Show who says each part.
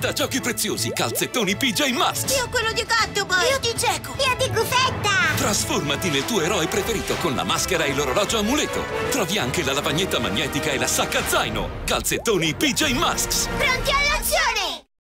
Speaker 1: Da giochi preziosi, calzettoni PJ Masks!
Speaker 2: Io quello di Gattoboy!
Speaker 3: Io di Geco!
Speaker 2: Io di Gufetta!
Speaker 1: Trasformati nel tuo eroe preferito con la maschera e l'orologio amuleto! Trovi anche la lavagnetta magnetica e la sacca zaino! Calzettoni PJ Masks!
Speaker 2: Pronti all'azione!